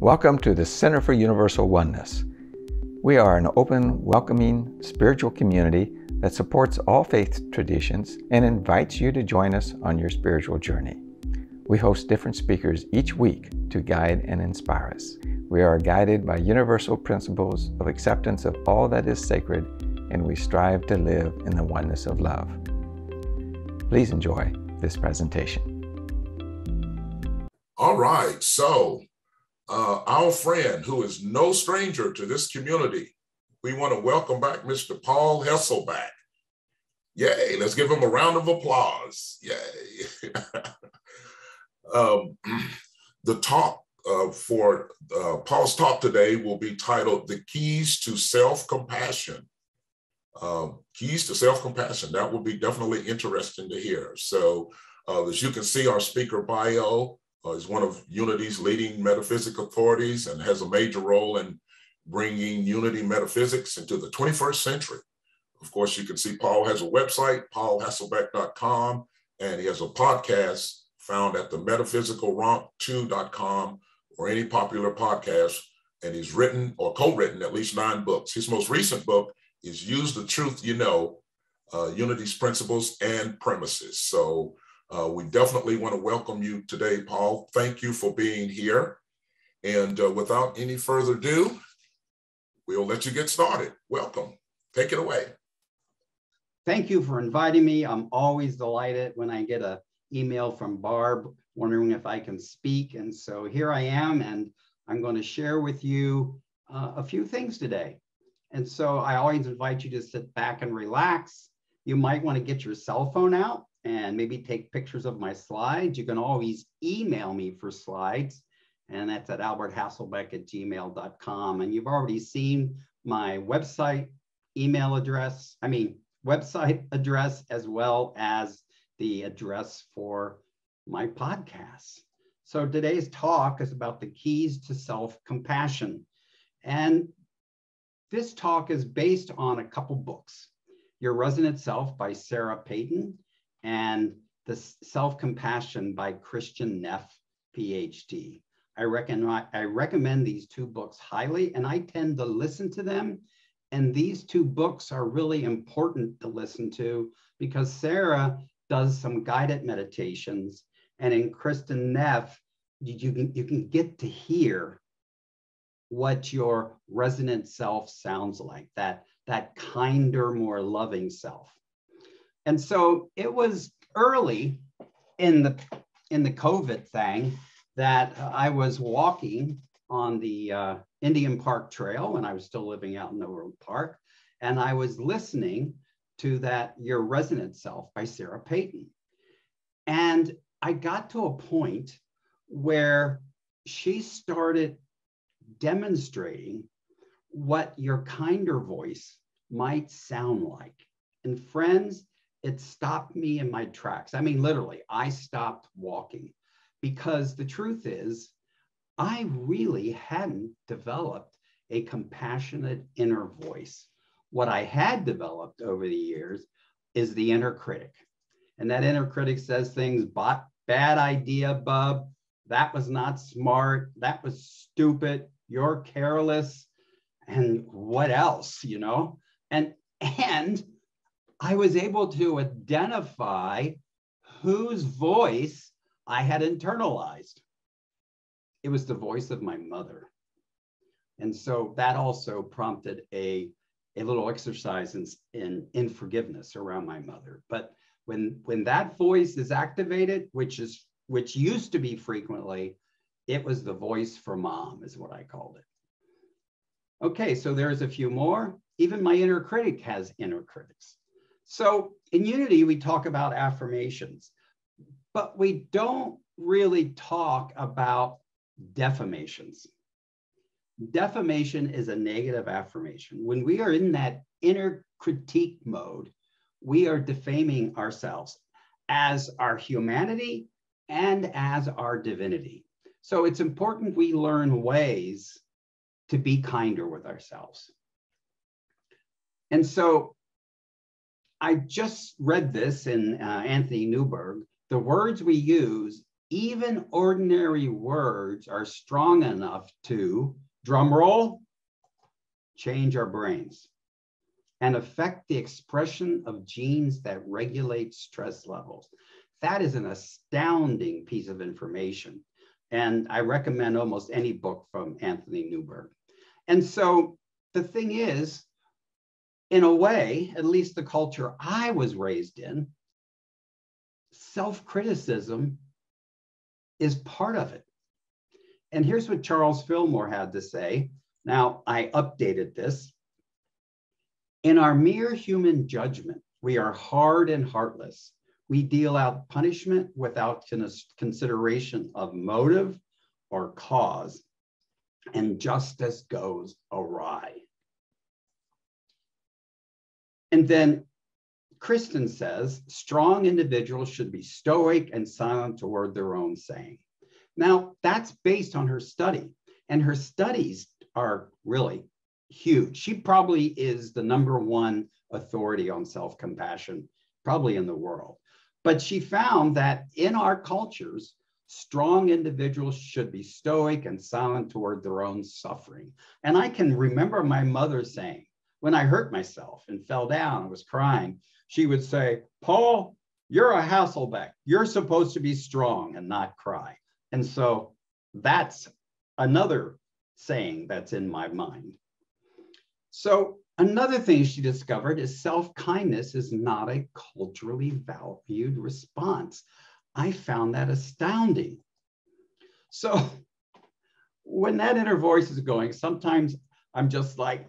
Welcome to the Center for Universal Oneness. We are an open, welcoming, spiritual community that supports all faith traditions and invites you to join us on your spiritual journey. We host different speakers each week to guide and inspire us. We are guided by universal principles of acceptance of all that is sacred, and we strive to live in the oneness of love. Please enjoy this presentation. All right, so uh, our friend who is no stranger to this community, we want to welcome back Mr. Paul Hasselbeck. Yay, let's give him a round of applause. Yay. um, the talk uh, for uh, Paul's talk today will be titled The Keys to Self Compassion. Um, keys to Self Compassion. That will be definitely interesting to hear. So, uh, as you can see, our speaker bio uh, is one of Unity's leading metaphysic authorities and has a major role in bringing Unity metaphysics into the 21st century. Of course, you can see Paul has a website, paulhasselbeck.com, and he has a podcast found at the metaphysicalromp2.com or any popular podcast. And he's written or co-written at least nine books. His most recent book is Use the Truth You Know, uh, Unity's Principles and Premises. So uh, we definitely want to welcome you today, Paul. Thank you for being here. And uh, without any further ado, we'll let you get started. Welcome. Take it away. Thank you for inviting me. I'm always delighted when I get a email from Barb wondering if I can speak. And so here I am, and I'm going to share with you uh, a few things today. And so I always invite you to sit back and relax. You might want to get your cell phone out and maybe take pictures of my slides. You can always email me for slides, and that's at alberthasselbeck at gmail.com. And you've already seen my website email address, I mean, website address, as well as the address for my podcast. So today's talk is about the keys to self compassion. And this talk is based on a couple books Your Resonant Self by Sarah Peyton and The Self Compassion by Kristin Neff, PhD. I, reckon, I recommend these two books highly, and I tend to listen to them. And these two books are really important to listen to because Sarah does some guided meditations. And in Kristin Neff, you, you, can, you can get to hear what your resonant self sounds like, that, that kinder, more loving self. And so it was early in the in the COVID thing that I was walking on the uh, Indian Park Trail when I was still living out in Overland Park, and I was listening to that Your Resonant Self by Sarah Peyton. And I got to a point where she started demonstrating what your kinder voice might sound like. And friends, it stopped me in my tracks. I mean, literally, I stopped walking because the truth is, I really hadn't developed a compassionate inner voice. What I had developed over the years is the inner critic. And that inner critic says things, bad idea, bub. That was not smart. That was stupid. You're careless. And what else, you know? And, and I was able to identify whose voice I had internalized. It was the voice of my mother. And so that also prompted a, a little exercise in, in, in forgiveness around my mother. But when, when that voice is activated, which is which used to be frequently, it was the voice for mom, is what I called it. Okay, so there's a few more. Even my inner critic has inner critics. So in Unity, we talk about affirmations, but we don't really talk about defamations. Defamation is a negative affirmation. When we are in that inner critique mode, we are defaming ourselves as our humanity and as our divinity. So it's important we learn ways to be kinder with ourselves. And so I just read this in uh, Anthony Newberg. The words we use even ordinary words are strong enough to, drum roll, change our brains and affect the expression of genes that regulate stress levels. That is an astounding piece of information. And I recommend almost any book from Anthony Newberg. And so the thing is, in a way, at least the culture I was raised in, self criticism is part of it. And here's what Charles Fillmore had to say. Now, I updated this. In our mere human judgment, we are hard and heartless. We deal out punishment without consideration of motive or cause, and justice goes awry. And then Kristin says strong individuals should be stoic and silent toward their own saying. Now, that's based on her study, and her studies are really huge. She probably is the number one authority on self compassion, probably in the world. But she found that in our cultures, strong individuals should be stoic and silent toward their own suffering. And I can remember my mother saying, when I hurt myself and fell down and was crying, she would say, Paul, you're a Hasselbeck. You're supposed to be strong and not cry. And so that's another saying that's in my mind. So another thing she discovered is self-kindness is not a culturally valued response. I found that astounding. So when that inner voice is going, sometimes I'm just like,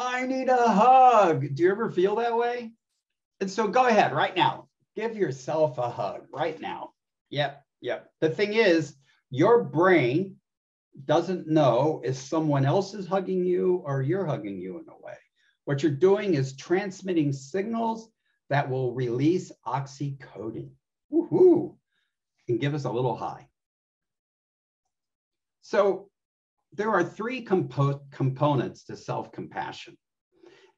I need a hug. Do you ever feel that way? And so go ahead right now. Give yourself a hug right now. Yep, yep. The thing is, your brain doesn't know if someone else is hugging you or you're hugging you in a way. What you're doing is transmitting signals that will release oxytocin. Woohoo! And give us a little high. So there are three compo components to self-compassion.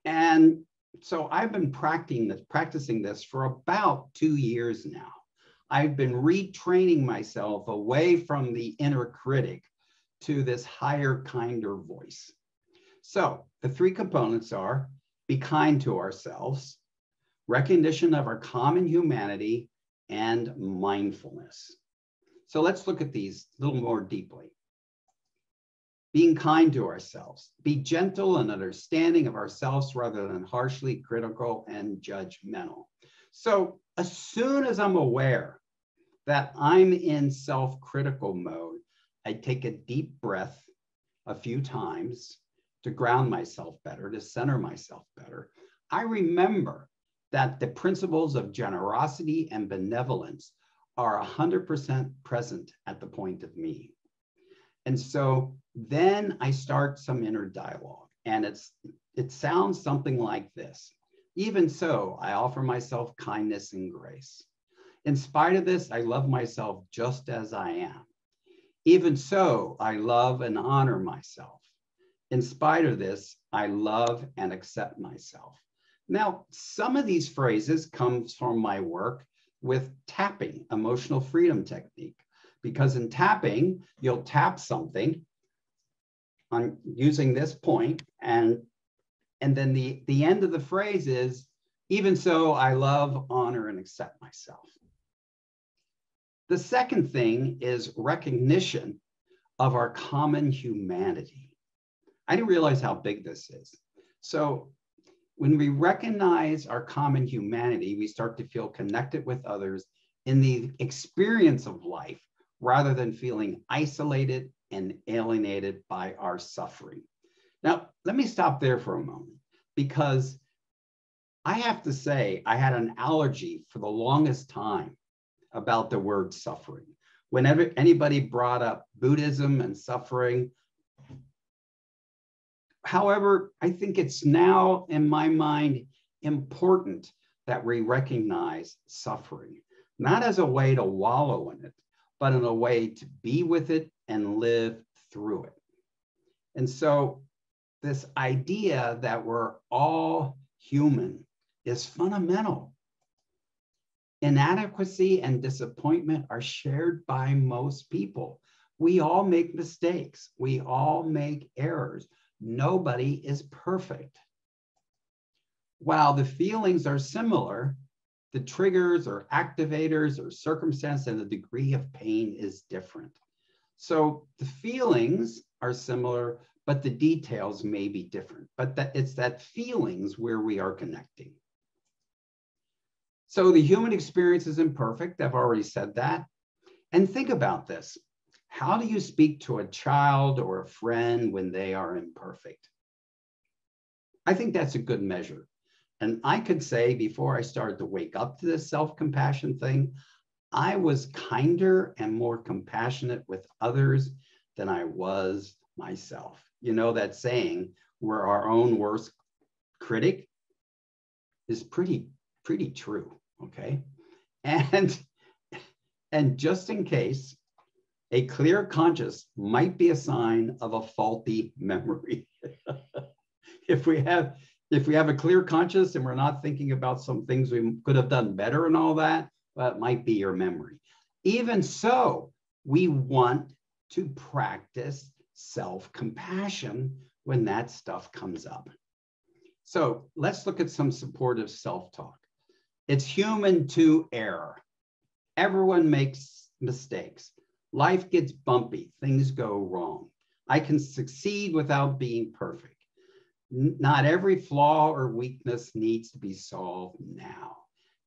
And so I've been practicing this, practicing this for about two years now. I've been retraining myself away from the inner critic to this higher, kinder voice. So the three components are be kind to ourselves, recognition of our common humanity, and mindfulness. So let's look at these a little more deeply. Being kind to ourselves, be gentle and understanding of ourselves rather than harshly critical and judgmental. So as soon as I'm aware that I'm in self critical mode, I take a deep breath a few times to ground myself better, to center myself better. I remember that the principles of generosity and benevolence are 100% present at the point of me. And so then I start some inner dialogue and it's it sounds something like this. Even so, I offer myself kindness and grace. In spite of this, I love myself just as I am. Even so, I love and honor myself. In spite of this, I love and accept myself. Now, some of these phrases comes from my work with tapping, emotional freedom technique, because in tapping, you'll tap something on using this point and and then the the end of the phrase is even so I love, honor and accept myself. The second thing is recognition of our common humanity. I didn't realize how big this is. So when we recognize our common humanity, we start to feel connected with others in the experience of life rather than feeling isolated and alienated by our suffering. Now, let me stop there for a moment because I have to say, I had an allergy for the longest time about the word suffering. Whenever anybody brought up Buddhism and suffering, however, I think it's now in my mind important that we recognize suffering, not as a way to wallow in it, but in a way to be with it and live through it. And so, this idea that we're all human is fundamental Inadequacy and disappointment are shared by most people. We all make mistakes. We all make errors. Nobody is perfect. While the feelings are similar, the triggers or activators or circumstance and the degree of pain is different. So the feelings are similar, but the details may be different. But that it's that feelings where we are connecting. So the human experience is imperfect. I've already said that. And think about this. How do you speak to a child or a friend when they are imperfect? I think that's a good measure. And I could say before I started to wake up to this self compassion thing, I was kinder and more compassionate with others than I was myself. You know, that saying, we're our own worst critic is pretty, pretty true. Okay. And, and just in case, a clear conscience might be a sign of a faulty memory. if we have if we have a clear conscience and we're not thinking about some things we could have done better and all that, it might be your memory. Even so, we want to practice self compassion when that stuff comes up. So let's look at some supportive self talk. It's human to err. Everyone makes mistakes. Life gets bumpy, things go wrong. I can succeed without being perfect not every flaw or weakness needs to be solved now.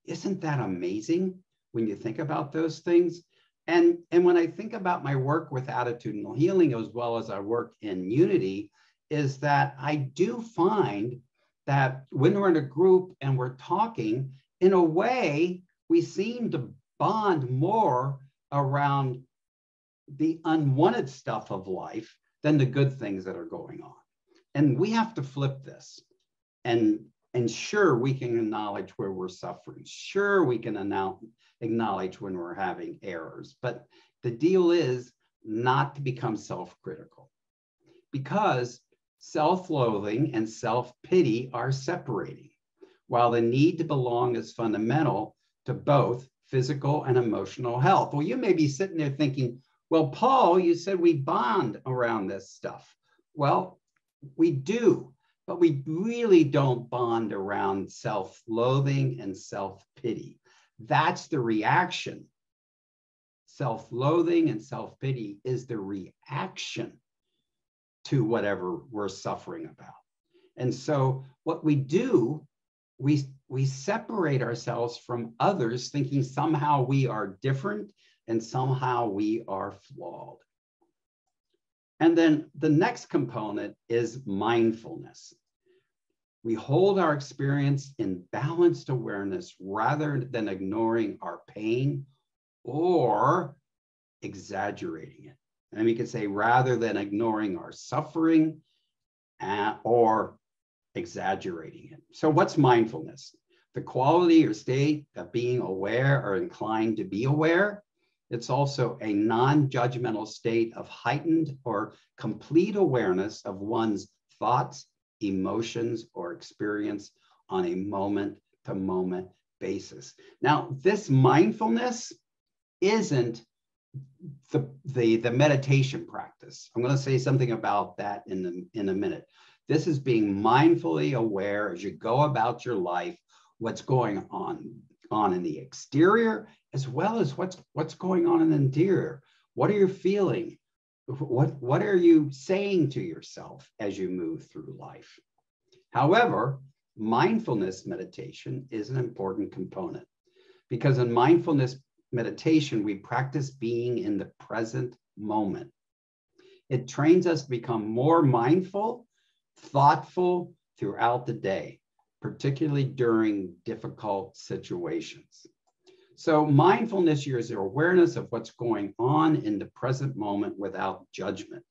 Isn't that amazing when you think about those things? And, and when I think about my work with attitudinal healing, as well as I work in unity, is that I do find that when we're in a group and we're talking, in a way, we seem to bond more around the unwanted stuff of life than the good things that are going on. And we have to flip this. And, and sure, we can acknowledge where we're suffering. Sure, we can acknowledge when we're having errors. But the deal is not to become self critical because self loathing and self pity are separating, while the need to belong is fundamental to both physical and emotional health. Well, you may be sitting there thinking, well, Paul, you said we bond around this stuff. Well, we do, but we really don't bond around self loathing and self pity. That's the reaction. Self loathing and self pity is the reaction to whatever we're suffering about. And so, what we do, we, we separate ourselves from others, thinking somehow we are different and somehow we are flawed. And then the next component is mindfulness. We hold our experience in balanced awareness rather than ignoring our pain or exaggerating it. And we could say rather than ignoring our suffering uh, or exaggerating it. So, what's mindfulness? The quality or state of being aware or inclined to be aware it's also a non judgmental state of heightened or complete awareness of one's thoughts, emotions, or experience on a moment to moment basis. Now, this mindfulness isn't the, the, the meditation practice. I'm going to say something about that in, the, in a minute. This is being mindfully aware as you go about your life, what's going on on in the exterior as well as what's what's going on in the interior. What are you feeling? What, what are you saying to yourself as you move through life? However, mindfulness meditation is an important component because in mindfulness meditation, we practice being in the present moment. It trains us to become more mindful, thoughtful throughout the day particularly during difficult situations. So, mindfulness is your awareness of what's going on in the present moment without judgment.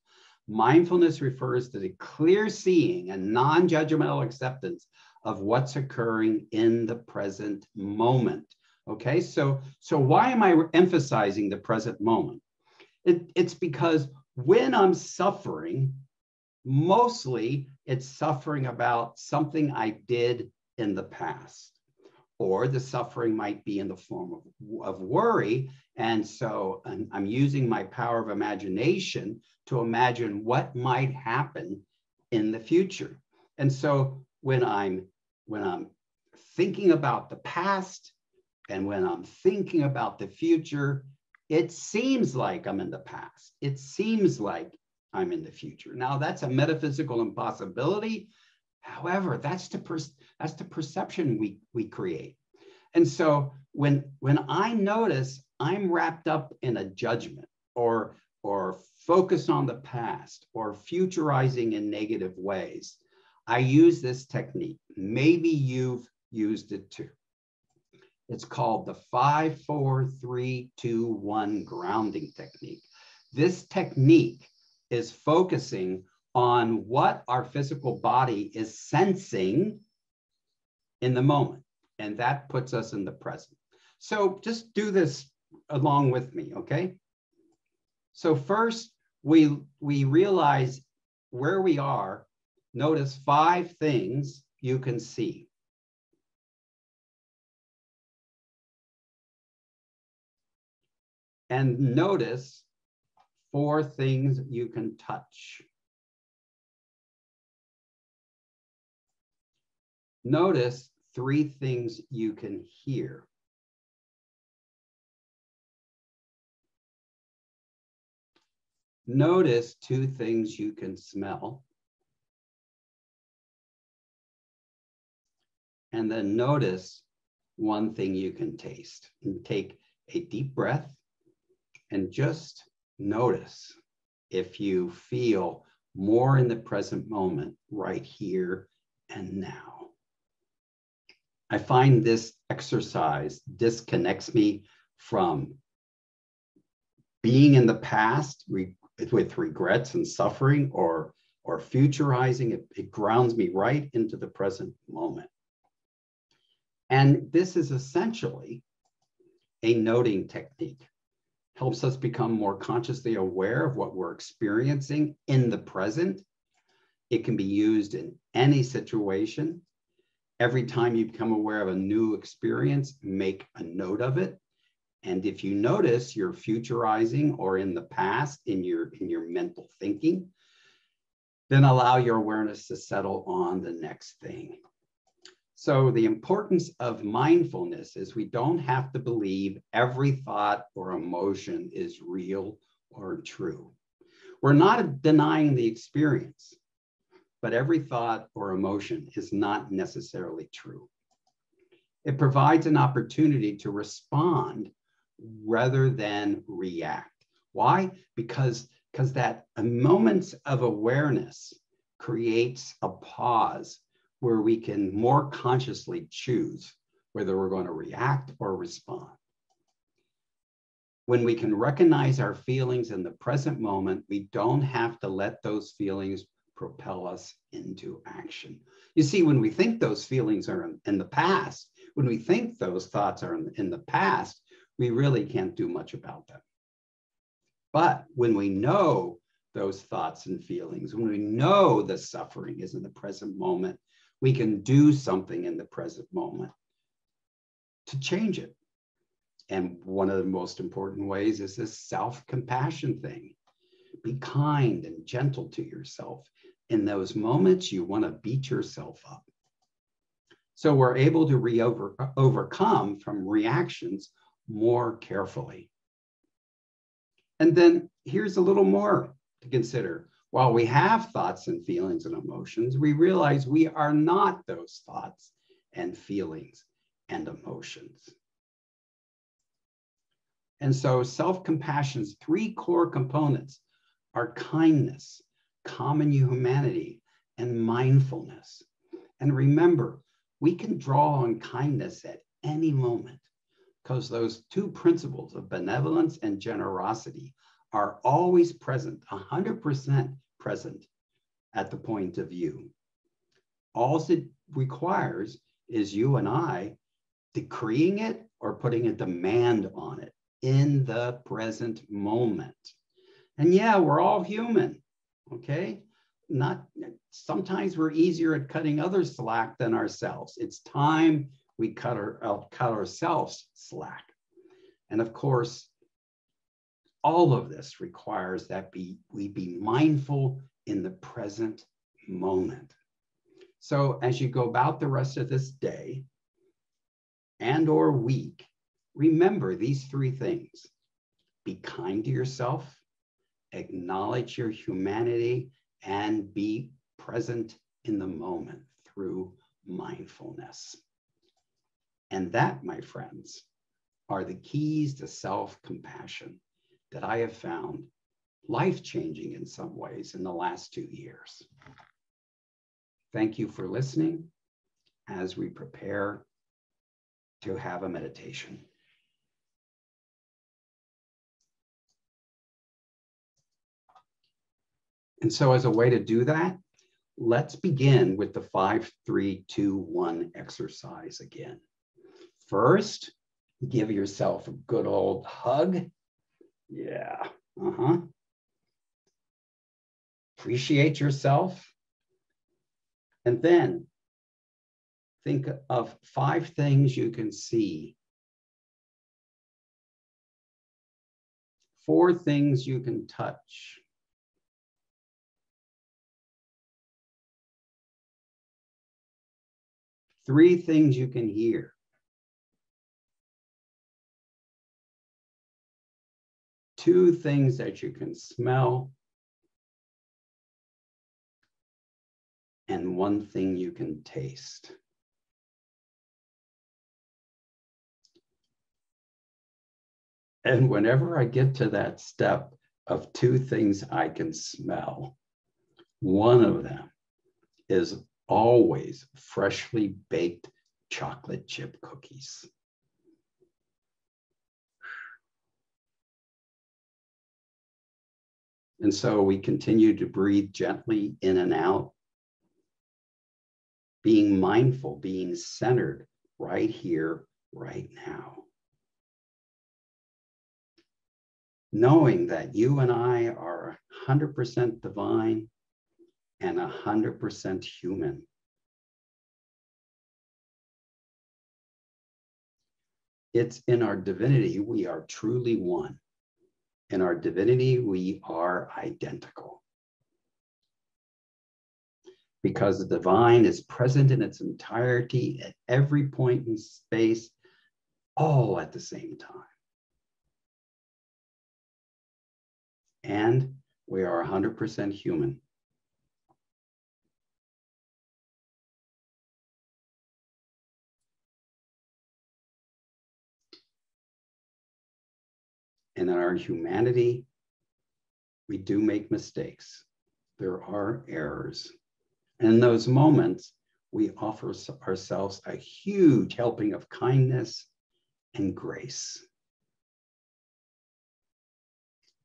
Mindfulness refers to the clear seeing and non judgmental acceptance of what's occurring in the present moment. Okay, so, so why am I emphasizing the present moment? It, it's because when I'm suffering, mostly it's suffering about something I did in the past or the suffering might be in the form of, of worry. And so um, I'm using my power of imagination to imagine what might happen in the future. And so when I'm when I'm thinking about the past and when I'm thinking about the future, it seems like I'm in the past. It seems like I'm in the future. Now that's a metaphysical impossibility, However, that's the per- that's the perception we we create. And so when when I notice I'm wrapped up in a judgment or or focus on the past or futurizing in negative ways, I use this technique. Maybe you've used it too. It's called the five, four, three, two, one grounding technique. This technique is focusing on what our physical body is sensing in the moment. And that puts us in the present. So just do this along with me, okay? So first, we, we realize where we are. Notice five things you can see. And notice four things you can touch. Notice three things you can hear. Notice two things you can smell. And then notice one thing you can taste. And take a deep breath and just notice if you feel more in the present moment right here and now. I find this exercise disconnects me from being in the past re- with regrets and suffering or or futurizing. It, it grounds me right into the present moment. And this is essentially a noting technique. Helps us become more consciously aware of what we're experiencing in the present. It can be used in any situation Every time you become aware of a new experience, make a note of it. And if you notice you're futurizing or in the past in your in your mental thinking, then allow your awareness to settle on the next thing. So the importance of mindfulness is we don't have to believe every thought or emotion is real or true. We're not denying the experience but every thought or emotion is not necessarily true. It provides an opportunity to respond rather than react. Why? Because, because that moments of awareness creates a pause where we can more consciously choose whether we're going to react or respond. When we can recognize our feelings in the present moment, we don't have to let those feelings propel us into action. You see, when we think those feelings are in, in the past, when we think those thoughts are in, in the past, we really can't do much about them. But when we know those thoughts and feelings, when we know the suffering is in the present moment, we can do something in the present moment to change it. And one of the most important ways is this self compassion thing. Be kind and gentle to yourself in those moments, you want to beat yourself up. So we're able to re -over, overcome from reactions more carefully. And then here's a little more to consider. While we have thoughts and feelings and emotions, we realize we are not those thoughts and feelings and emotions. And so self compassion's three core components are kindness, common humanity, and mindfulness. And remember, we can draw on kindness at any moment because those two principles of benevolence and generosity are always present, 100% present at the point of view. All it requires is you and I decreeing it or putting a demand on it in the present moment. And yeah, we're all human okay? Not sometimes we're easier at cutting others slack than ourselves. It's time we cut, our, uh, cut ourselves slack. And of course, all of this requires that be, we be mindful in the present moment. So as you go about the rest of this day and or week, remember these three things. Be kind to yourself, acknowledge your humanity, and be present in the moment through mindfulness. And that, my friends, are the keys to self compassion that I have found life changing in some ways in the last two years. Thank you for listening as we prepare to have a meditation. And so, as a way to do that, let's begin with the five, three, two, one exercise again. First, give yourself a good old hug. Yeah, uh huh. Appreciate yourself. And then think of five things you can see, four things you can touch. Three things you can hear. Two things that you can smell. And one thing you can taste. And whenever I get to that step of two things I can smell, one of them is always freshly baked chocolate chip cookies. And so we continue to breathe gently in and out, being mindful, being centered right here, right now. Knowing that you and I are 100% divine and 100% human. It's in our divinity, we are truly one. In our divinity, we are identical. Because the divine is present in its entirety at every point in space, all at the same time. And we are 100% human. And in our humanity, we do make mistakes. There are errors. And in those moments, we offer ourselves a huge helping of kindness and grace.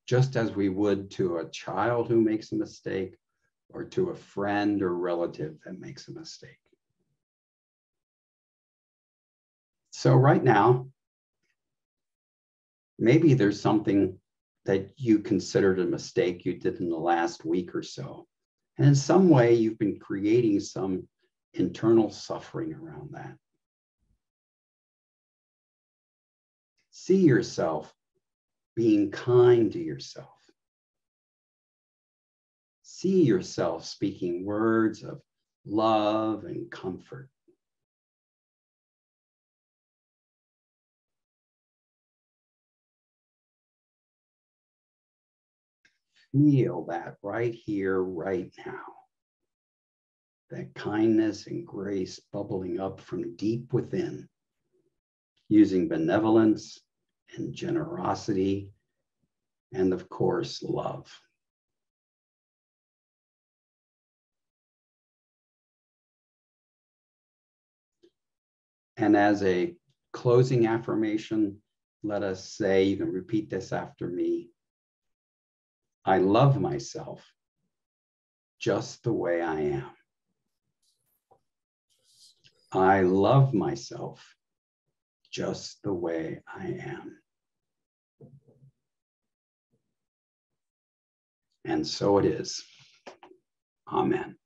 Just as we would to a child who makes a mistake or to a friend or relative that makes a mistake. So, right now, maybe there's something that you considered a mistake you did in the last week or so. And in some way, you've been creating some internal suffering around that. See yourself being kind to yourself. See yourself speaking words of love and comfort. Feel that right here, right now. That kindness and grace bubbling up from deep within, using benevolence and generosity, and of course, love. And as a closing affirmation, let us say, you can repeat this after me I love myself just the way I am. I love myself just the way I am. And so it is. Amen.